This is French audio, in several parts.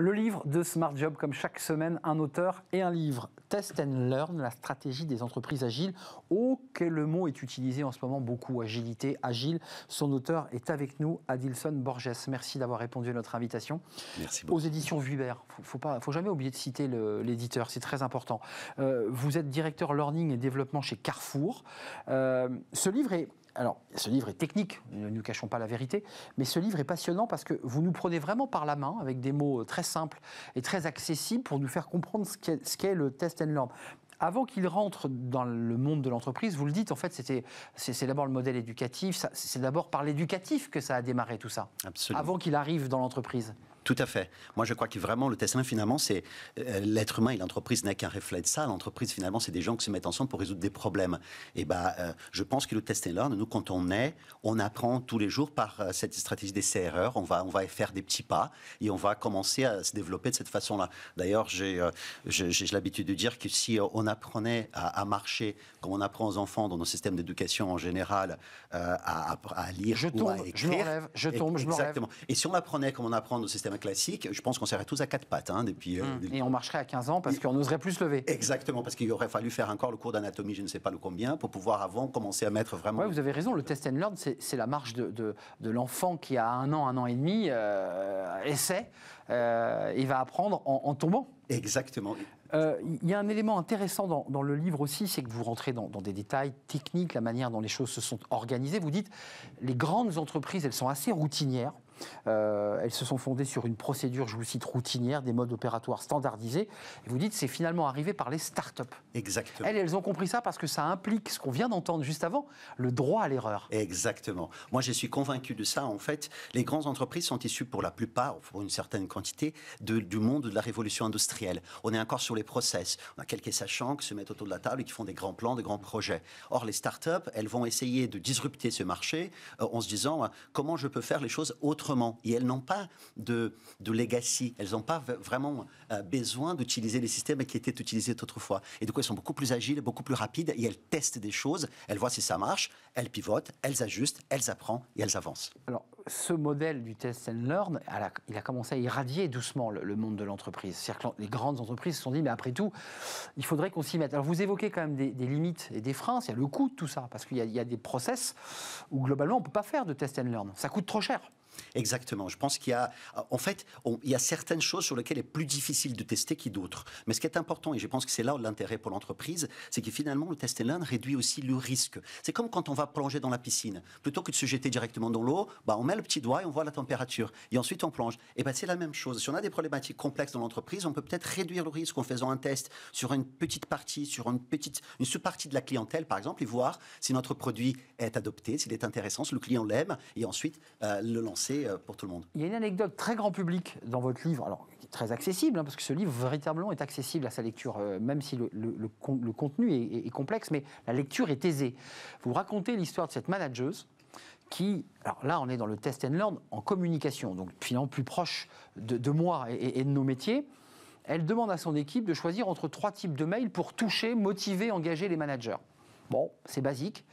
Le livre de Smart Job, comme chaque semaine, un auteur et un livre. Test and Learn, la stratégie des entreprises agiles. Oh, que le mot est utilisé en ce moment beaucoup, agilité, agile. Son auteur est avec nous, Adilson Borges. Merci d'avoir répondu à notre invitation. Merci beaucoup. Aux éditions Vuibert. Il ne faut, jamais oublier de citer l'éditeur, c'est très important. Euh, vous êtes directeur learning et développement chez Carrefour. Euh, ce livre est alors, ce livre est technique, ne nous cachons pas la vérité, mais ce livre est passionnant parce que vous nous prenez vraiment par la main avec des mots très simples et très accessibles pour nous faire comprendre ce qu'est le test and learn avant qu'il rentre dans le monde de l'entreprise, vous le dites, en fait, c'était, c'est, d'abord le modèle éducatif, c'est d'abord par l'éducatif que ça a démarré tout ça. Absolument. Avant qu'il arrive dans l'entreprise. Tout à fait. Moi, je crois que vraiment, le test finalement, c'est euh, l'être humain et l'entreprise n'est qu'un reflet de ça. L'entreprise, finalement, c'est des gens qui se mettent ensemble pour résoudre des problèmes. Et bah, euh, je pense que le test and learn, nous, quand on est, on apprend tous les jours par euh, cette stratégie des erreurs. On va, on va faire des petits pas et on va commencer à se développer de cette façon-là. D'ailleurs, j'ai, l'habitude de dire que si on apprenait à, marcher comme on apprend aux enfants dans nos systèmes d'éducation en général à, à, lire je ou à écrire, je m'enlève, je tombe, je Exactement. Et si on apprenait comme on apprend nos systèmes classique, je pense qu'on serait tous à quatre pattes. Hein, depuis, euh, mmh. Et on marcherait à 15 ans parce qu'on n'oserait plus se lever. Exactement, parce qu'il aurait fallu faire encore le cours d'anatomie, je ne sais pas le combien, pour pouvoir avant commencer à mettre vraiment. Oui, vous avez raison, le test and learn, c'est la marche de, de, l'enfant qui a un an, un an et demi, euh, essaie, euh, il va apprendre en, tombant. Exactement. Il y a un élément intéressant dans, dans le livre aussi, c'est que vous rentrez dans, dans, des détails techniques, la manière dont les choses se sont organisées. Vous dites, les grandes entreprises, elles sont assez routinières. Euh, elles se sont fondées sur une procédure, je vous cite, routinière, des modes opératoires standardisés. Et vous dites, c'est finalement arrivé par les start-up. Exactement. Elles, elles ont compris ça parce que ça implique ce qu'on vient d'entendre juste avant, le droit à l'erreur. Exactement. Moi, je suis convaincu de ça. En fait, les grandes entreprises sont issues pour la plupart, pour une certaine quantité, du monde de la révolution industrielle. On est encore sur les process. On a quelques sachants qui se mettent autour de la table et qui font des grands plans, des grands projets. Or, les start-up, elles vont essayer de disrupter ce marché euh, en se disant comment je peux faire les choses autrement et elles n'ont pas de, de legacy. Elles n'ont pas vraiment euh, besoin d'utiliser les systèmes qui étaient utilisés autrefois. Et du coup, elles sont beaucoup plus agiles, beaucoup plus rapides et elles testent des choses. Elles voient si ça marche, elles pivotent, elles ajustent, elles apprennent et elles avancent. Alors, ce modèle du test and learn, il a commencé à irradier doucement le, monde de l'entreprise. C'est-à-dire que les grandes entreprises se sont dit, mais après tout, il faudrait qu'on s'y mette. Alors, vous évoquez quand même des, limites et des freins. Il y a le coût de tout ça, parce qu'il y, y, a des process où globalement, on ne peut pas faire de test and learn. Ça coûte trop cher. Exactement. Je pense qu'il y a, en fait, il y a certaines choses sur lesquelles il est plus difficile de tester que d'autres. Mais ce qui est important, et je pense que c'est là l'intérêt pour l'entreprise, c'est que finalement, le test and réduit aussi le risque. C'est comme quand on va plonger dans la piscine. Plutôt que de se jeter directement dans l'eau, bah, on met le petit doigt et on voit la température. Et ensuite, on plonge. Et ben, c'est la même chose. Si on a des problématiques complexes dans l'entreprise, on peut peut-être réduire le risque en faisant un test sur une petite partie, sur une petite, une sous-partie de la clientèle, par exemple, et voir si notre produit est adopté, s'il est intéressant, si le client l'aime, et ensuite euh, le lancer euh, pour tout le monde. Il y a une anecdote très grand public dans votre livre, alors très accessible, hein, parce que ce livre véritablement est accessible à sa lecture, euh, même si le, le, contenu est, complexe, mais la lecture est aisée. Vous racontez l'histoire de cette manageuse qui, alors là on est dans le test and learn en communication, donc finalement plus proche de, moi et, de nos métiers. Elle demande à son équipe de choisir entre trois types de mails pour toucher, motiver, engager les managers. Bon, c'est basique.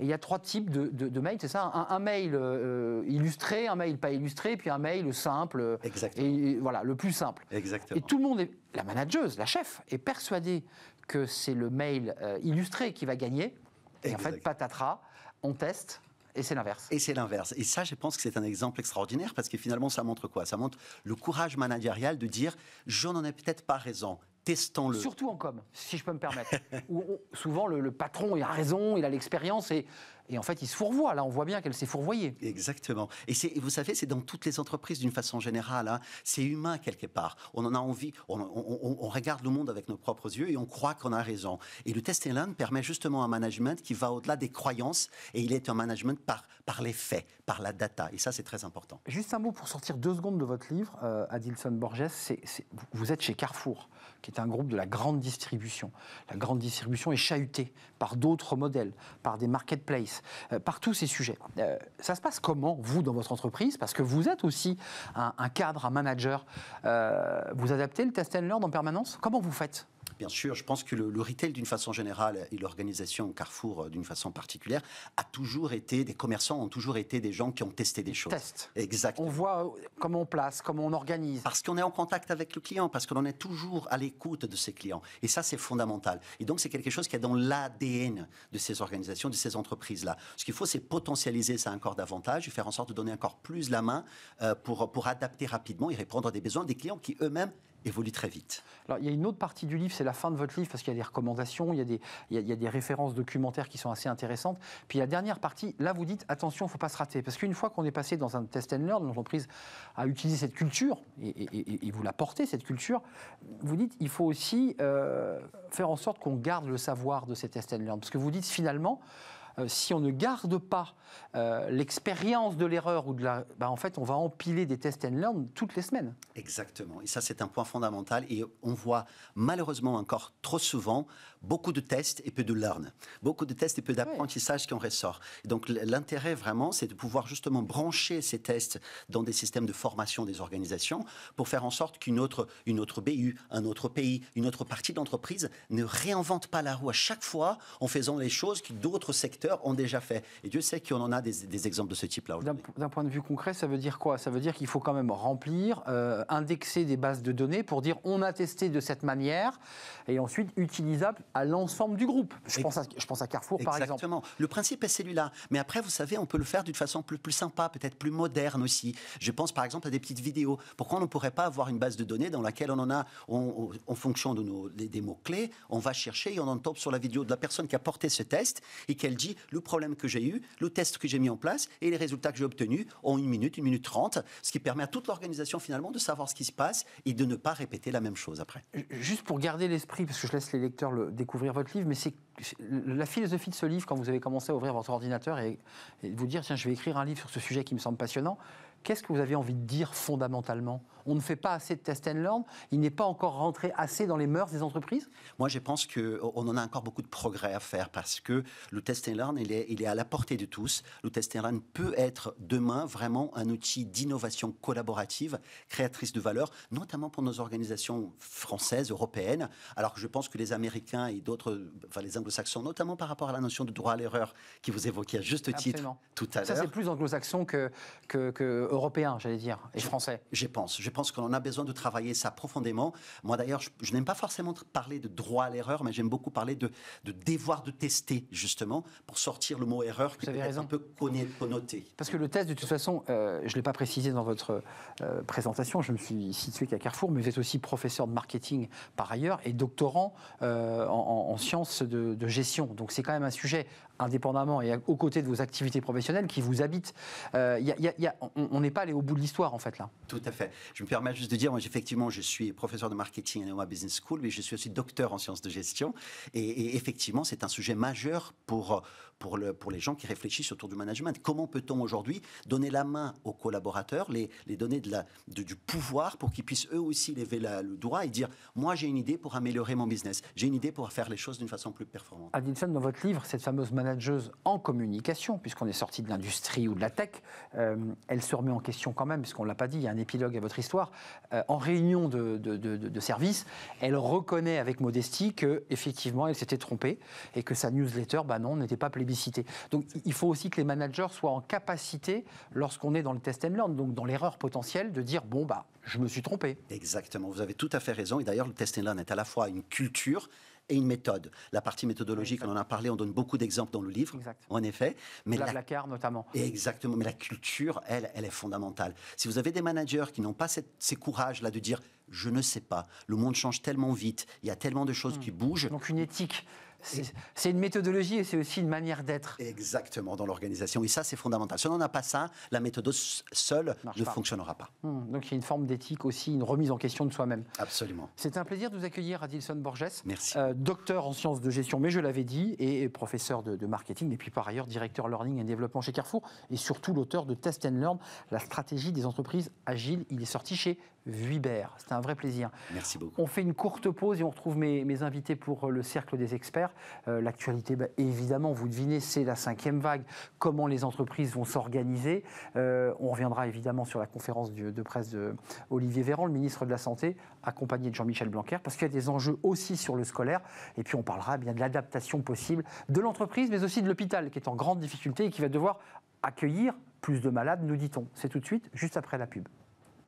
Et il y a trois types de, mails, c'est ça un, mail euh, illustré, un mail pas illustré, puis un mail simple. Exactement. Et, voilà, le plus simple. Exactement. Et tout le monde, est, la manageuse, la chef, est persuadée que c'est le mail euh, illustré qui va gagner. Et en fait, patatras, on teste, et c'est l'inverse. Et c'est l'inverse. Et ça, je pense que c'est un exemple extraordinaire parce que finalement, ça montre quoi? Ça montre le courage managérial de dire je n'en ai peut-être pas raison, Surtout en com, si je peux me permettre. souvent, le, patron, a raison, il a l'expérience, et, et, en fait, il se fourvoie. Là, on voit bien qu'elle s'est fourvoyée. Exactement. Et vous savez, c'est dans toutes les entreprises d'une façon générale. Hein. C'est humain quelque part. On en a envie. On, on, regarde le monde avec nos propres yeux et on croit qu'on a raison. Et le test and learn permet justement un management qui va au-delà des croyances et il est un management par, par les faits, par la data. Et ça, c'est très important. Juste un mot pour sortir deux secondes de votre livre, euh, Adilson Borges. c'est vous êtes chez Carrefour, qui un groupe de la grande distribution. La grande distribution est chahutée par d'autres modèles, par des marketplaces, euh, par tous ces sujets. Euh, ça se passe comment, vous, dans votre entreprise? Parce que vous êtes aussi un, cadre, un manager. Euh, vous adaptez le test and learn en permanence? Comment vous faites? Bien sûr, je pense que le, retail d'une façon générale et l'organisation Carrefour d'une façon particulière a toujours été, des commerçants ont toujours été des gens qui ont testé des choses. Test. Exactement. On voit comment on place, comment on organise. Parce qu'on est en contact avec le client, parce qu'on est toujours à l'écoute de ses clients. Et ça, c'est fondamental. Et donc, c'est quelque chose qui est dans l'ADN de ces organisations, de ces entreprises-là. Ce qu'il faut, c'est potentialiser ça encore davantage et faire en sorte de donner encore plus la main euh, pour, pour adapter rapidement et répondre à des besoins des clients qui eux-mêmes évolue très vite. Alors, il y a une autre partie du livre, c'est la fin de votre livre, parce qu'il y a des recommandations, il y a des, il y a, des références documentaires qui sont assez intéressantes. Puis la dernière partie, là, vous dites, attention, il ne faut pas se rater. Parce qu'une fois qu'on est passé dans un test and learn, l'entreprise a utilisé cette culture, et, vous la portez, cette culture, vous dites, il faut aussi euh, faire en sorte qu'on garde le savoir de ces test and learn. Parce que vous dites, finalement, si on ne garde pas euh, l'expérience de l'erreur ou de la, bah, en fait, on va empiler des test and learn toutes les semaines. Exactement. Et ça, c'est un point fondamental. Et on voit malheureusement encore trop souvent beaucoup de tests et peu de learn. Beaucoup de tests et peu d'apprentissage qui en ressort. donc l'intérêt vraiment, c'est de pouvoir justement brancher ces tests dans des systèmes de formation des organisations pour faire en sorte qu'une autre, une autre BU, un autre pays, une autre partie d'entreprise ne réinvente pas la roue à chaque fois en faisant les choses que d'autres secteurs ont déjà fait. Et Dieu sait qu'on en a des, exemples de ce type-là D'un point de vue concret, ça veut dire quoi? Ça veut dire qu'il faut quand même remplir, euh, indexer des bases de données pour dire on a testé de cette manière et ensuite utilisable à l'ensemble du groupe. Je pense, à, je pense à Carrefour, par exemple. Exactement. Le principe est celui-là. Mais après, vous savez, on peut le faire d'une façon plus, plus sympa, peut-être plus moderne aussi. Je pense par exemple à des petites vidéos. Pourquoi on ne pourrait pas avoir une base de données dans laquelle on en a, en fonction de nos, des, mots-clés, on va chercher et on en tombe sur la vidéo de la personne qui a porté ce test et qu'elle dit le problème que j'ai eu, le test que j'ai mis en place et les résultats que j'ai obtenus en une minute, une minute trente, ce qui permet à toute l'organisation finalement de savoir ce qui se passe et de ne pas répéter la même chose après. Juste pour garder l'esprit, parce que je laisse les lecteurs le découvrir votre livre, mais c'est la philosophie de ce livre, quand vous avez commencé à ouvrir votre ordinateur et, vous dire, tiens, je vais écrire un livre sur ce sujet qui me semble passionnant, Qu'est-ce que vous avez envie de dire fondamentalement? On ne fait pas assez de test and learn Il n'est pas encore rentré assez dans les mœurs des entreprises? Moi, je pense qu'on en a encore beaucoup de progrès à faire parce que le test and learn, il est, il est à la portée de tous. Le test and learn peut être demain vraiment un outil d'innovation collaborative, créatrice de valeur, notamment pour nos organisations françaises, européennes. Alors que je pense que les Américains et d'autres, enfin les anglo-saxons, notamment par rapport à la notion de droit à l'erreur qui vous évoquiez à juste titre tout à l'heure. Ça, c'est plus anglo-saxon que, que, que européen, j'allais dire, et français. Je pense. Je pense qu'on a besoin de travailler ça profondément. Moi, d'ailleurs, je, n'aime pas forcément parler de droit à l'erreur, mais j'aime beaucoup parler de, de, devoir de tester, justement, pour sortir le mot erreur qui peut être un peu connoté. Parce que le test, de toute façon, euh, je ne l'ai pas précisé dans votre euh, présentation, je me suis situé qu'à Carrefour, mais vous êtes aussi professeur de marketing par ailleurs et doctorant euh, en, sciences de, de gestion. Donc c'est quand même un sujet indépendamment et aux côtés de vos activités professionnelles qui vous habitent. Euh, on n'est pas allé au bout de l'histoire en fait là. Tout à fait. Je me permets juste de dire, moi effectivement, je suis professeur de marketing à Neoma Business School, mais je suis aussi docteur en sciences de gestion. Et, effectivement, c'est un sujet majeur pour, pour, le, pour les gens qui réfléchissent autour du management. Comment peut-on aujourd'hui donner la main aux collaborateurs, les, les donner de la, du pouvoir pour qu'ils puissent eux aussi lever le droit et dire, moi j'ai une idée pour améliorer mon business, j'ai une idée pour faire les choses d'une façon plus performante. Adilson, dans votre livre, cette fameuse en communication, puisqu'on est sorti de l'industrie ou de la tech, euh, elle se remet en question quand même, puisqu'on ne l'a pas dit, il y a un épilogue à votre histoire. Euh, en réunion de, service, elle reconnaît avec modestie qu'effectivement, elle s'était trompée et que sa newsletter, bah non, n'était pas plébiscitée. Donc il faut aussi que les managers soient en capacité, lorsqu'on est dans le test and learn, donc dans l'erreur potentielle, de dire bon, bah, je me suis trompé. Exactement, vous avez tout à fait raison. Et d'ailleurs, le test and learn est à la fois une culture et une méthode. La partie méthodologique, on en a parlé, on donne beaucoup d'exemples dans le livre, en effet. Mais la, notamment. Exactement, mais la culture, elle, elle est fondamentale. Si vous avez des managers qui n'ont pas ces courages-là de dire je ne sais pas, le monde change tellement vite, il y a tellement de choses hmm. qui bougent. Donc une éthique c'est une méthodologie et c'est aussi une manière d'être. Exactement, dans l'organisation. Et ça, c'est fondamental. Si on n'a pas ça, la méthode seule ne fonctionnera pas. Hmm, donc il y a une forme d'éthique aussi, une remise en question de soi-même. Absolument. C'est un plaisir de vous accueillir, Adilson Borges. Merci. Euh, docteur en sciences de gestion, mais je l'avais dit, et professeur de, marketing, et puis par ailleurs directeur learning et développement chez Carrefour, et surtout l'auteur de Test and Learn, la stratégie des entreprises agiles. Il est sorti chez Vuibert. C'était un vrai plaisir. Merci beaucoup. On fait une courte pause et on retrouve mes, mes invités pour le cercle des experts. L'actualité, bah, évidemment, vous devinez, c'est la cinquième vague. Comment les entreprises vont s'organiser On reviendra évidemment sur la conférence de presse d'Olivier Véran, le ministre de la Santé, accompagné de Jean-Michel Blanquer, parce qu'il y a des enjeux aussi sur le scolaire. Et puis on parlera bien de l'adaptation possible de l'entreprise, mais aussi de l'hôpital, qui est en grande difficulté et qui va devoir accueillir plus de malades, nous dit-on. C'est tout de suite, juste après la pub.